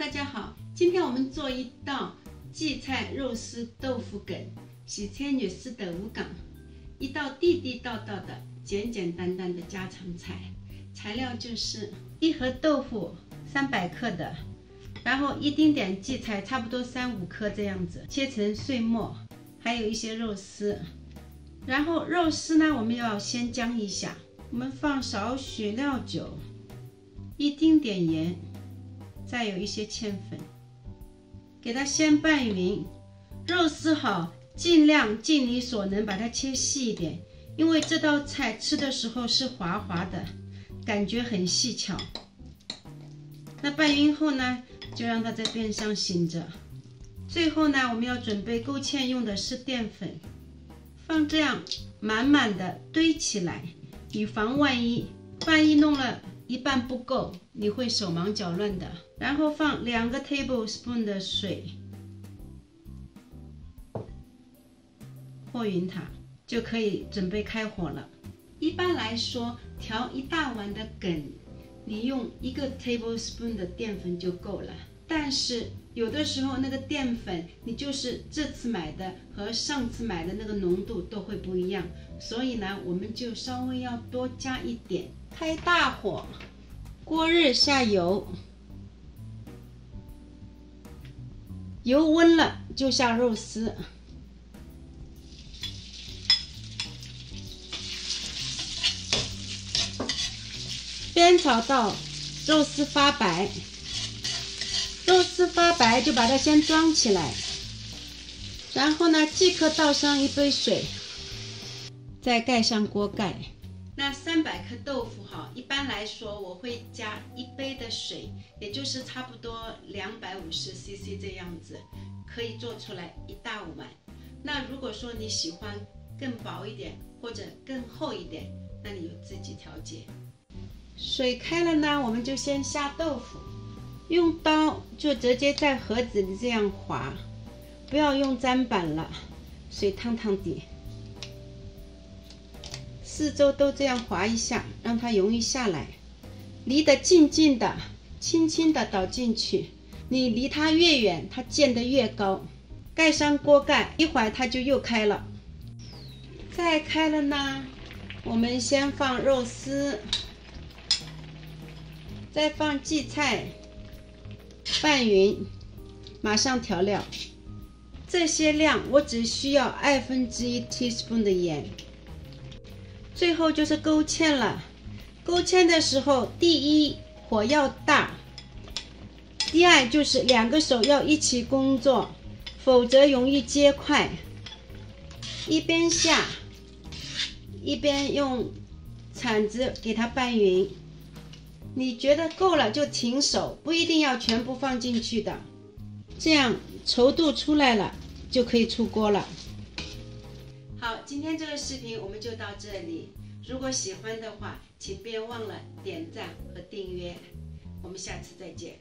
大家好，今天我们做一道荠菜肉丝豆腐梗，洗菜肉丝豆腐梗，一道地地道道的简简单单的家常菜。材料就是一盒豆腐，三百克的，然后一丁点荠菜，差不多三五颗这样子，切成碎末，还有一些肉丝。然后肉丝呢，我们要先姜一下，我们放少许料酒，一丁点盐。再有一些芡粉，给它先拌匀。肉丝好，尽量尽你所能把它切细一点，因为这道菜吃的时候是滑滑的，感觉很细巧。那拌匀后呢，就让它在边上醒着。最后呢，我们要准备勾芡用的是淀粉，放这样满满的堆起来，以防万一，万一弄了。一半不够，你会手忙脚乱的。然后放两个 tablespoon 的水，和匀它，就可以准备开火了。一般来说，调一大碗的梗，你用一个 tablespoon 的淀粉就够了。但是有的时候那个淀粉，你就是这次买的和上次买的那个浓度都会不一样，所以呢，我们就稍微要多加一点。开大火，锅热下油，油温了就下肉丝，煸炒到肉丝发白，白就把它先装起来，然后呢，即刻倒上一杯水，再盖上锅盖。那三百克豆腐哈，一般来说我会加一杯的水，也就是差不多两百五十 CC 这样子，可以做出来一大碗。那如果说你喜欢更薄一点或者更厚一点，那你就自己调节。水开了呢，我们就先下豆腐，用刀就直接在盒子里这样划，不要用砧板了，水烫烫的。四周都这样划一下，让它容易下来。离得近近的，轻轻的倒进去。你离它越远，它溅得越高。盖上锅盖，一会儿它就又开了。再开了呢，我们先放肉丝，再放荠菜，拌匀，马上调料。这些量我只需要二分之一 teaspoon 的盐。最后就是勾芡了，勾芡的时候，第一火要大，第二就是两个手要一起工作，否则容易结块。一边下，一边用铲子给它拌匀。你觉得够了就停手，不一定要全部放进去的。这样稠度出来了，就可以出锅了。好，今天这个视频我们就到这里。如果喜欢的话，请别忘了点赞和订阅。我们下次再见。